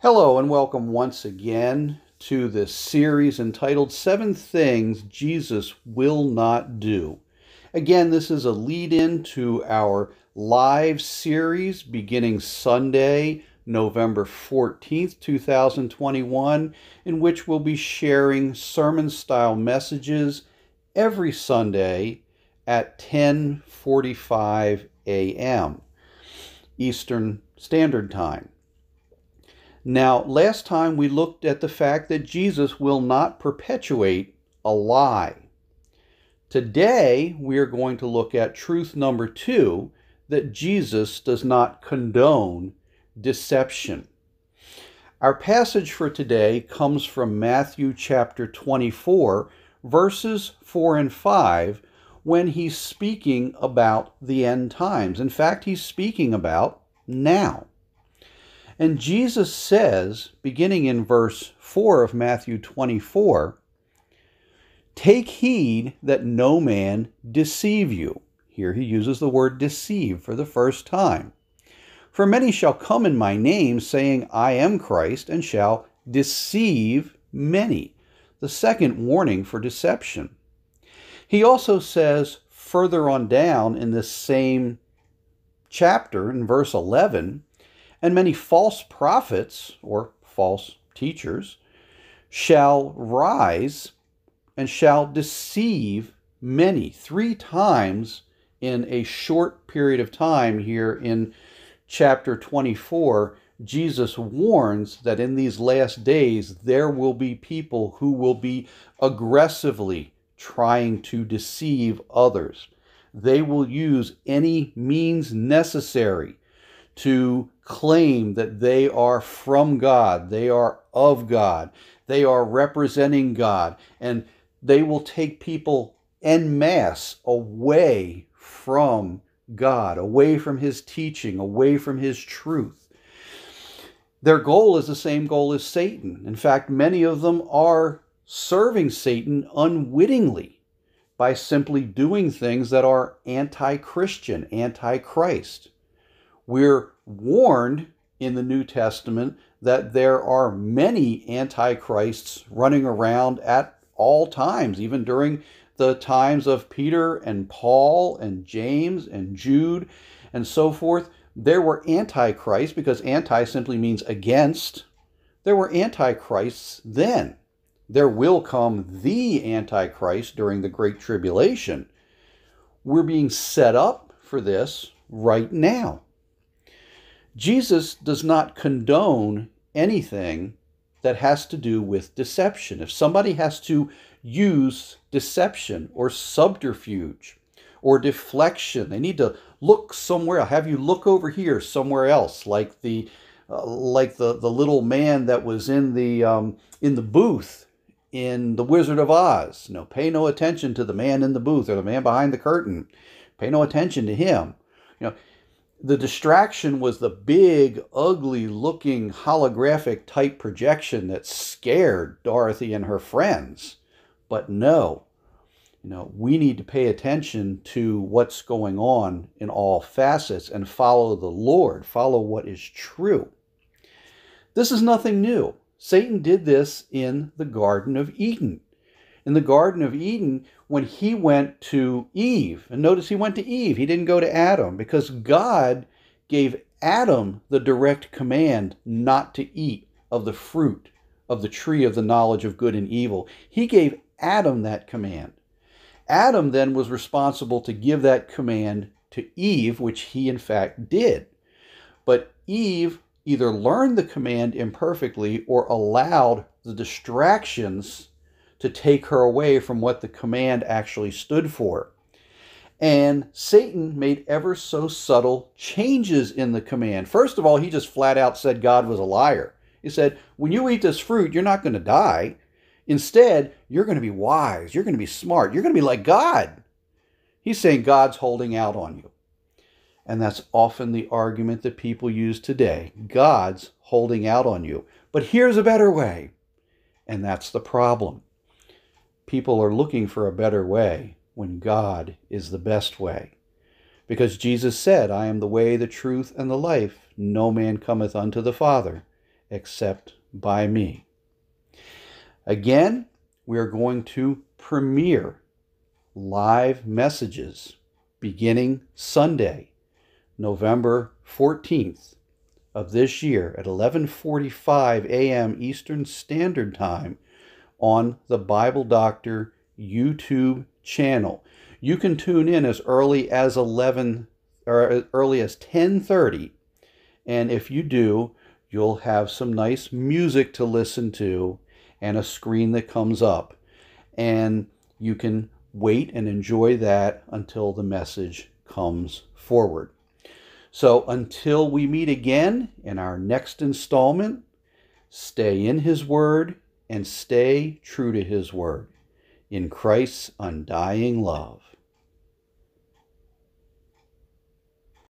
Hello, and welcome once again to this series entitled Seven Things Jesus Will Not Do. Again, this is a lead in to our live series beginning Sunday, November 14th, 2021, in which we'll be sharing sermon style messages every Sunday at 10:45 a.m. Eastern Standard Time. Now, last time we looked at the fact that Jesus will not perpetuate a lie. Today, we are going to look at truth number two that Jesus does not condone deception. Our passage for today comes from Matthew chapter 24, verses 4 and 5, when he's speaking about the end times. In fact, he's speaking about now. And Jesus says, beginning in verse 4 of Matthew 24, Take heed that no man deceive you. Here he uses the word deceive for the first time. For many shall come in my name, saying, I am Christ, and shall deceive many. The second warning for deception. He also says further on down in this same chapter, in verse 11, and many false prophets or false teachers shall rise and shall deceive many. Three times in a short period of time here in chapter 24, Jesus warns that in these last days there will be people who will be aggressively trying to deceive others. They will use any means necessary to claim that they are from God, they are of God, they are representing God, and they will take people en masse away from God, away from His teaching, away from His truth. Their goal is the same goal as Satan. In fact, many of them are serving Satan unwittingly by simply doing things that are anti Christian, anti Christ. We're warned in the New Testament that there are many antichrists running around at all times, even during the times of Peter and Paul and James and Jude and so forth. There were antichrists because anti simply means against. There were antichrists then. There will come the antichrist during the Great Tribulation. We're being set up for this right now. Jesus does not condone anything that has to do with deception. If somebody has to use deception or subterfuge or deflection, they need to look somewhere. I'll Have you look over here somewhere else, like the uh, like the the little man that was in the um, in the booth in the Wizard of Oz. No, pay no attention to the man in the booth or the man behind the curtain. Pay no attention to him. You know, the distraction was the big, ugly looking holographic type projection that scared Dorothy and her friends. But no, you know, we need to pay attention to what's going on in all facets and follow the Lord, follow what is true. This is nothing new. Satan did this in the Garden of Eden in the Garden of Eden when he went to Eve. And notice he went to Eve, he didn't go to Adam because God gave Adam the direct command not to eat of the fruit of the tree of the knowledge of good and evil. He gave Adam that command. Adam then was responsible to give that command to Eve, which he in fact did. But Eve either learned the command imperfectly or allowed the distractions to take her away from what the command actually stood for. And Satan made ever so subtle changes in the command. First of all, he just flat out said God was a liar. He said, When you eat this fruit, you're not going to die. Instead, you're going to be wise. You're going to be smart. You're going to be like God. He's saying God's holding out on you. And that's often the argument that people use today God's holding out on you. But here's a better way. And that's the problem people are looking for a better way when God is the best way. Because Jesus said, I am the way, the truth, and the life. No man cometh unto the Father except by me. Again, we are going to premiere live messages beginning Sunday, November 14th of this year at 11:45 a.m. Eastern Standard Time on the Bible Doctor YouTube channel. You can tune in as early as 11 or as early as 10:30 and if you do, you'll have some nice music to listen to and a screen that comes up and you can wait and enjoy that until the message comes forward. So until we meet again in our next installment, stay in His Word and stay true to His Word in Christ's undying love.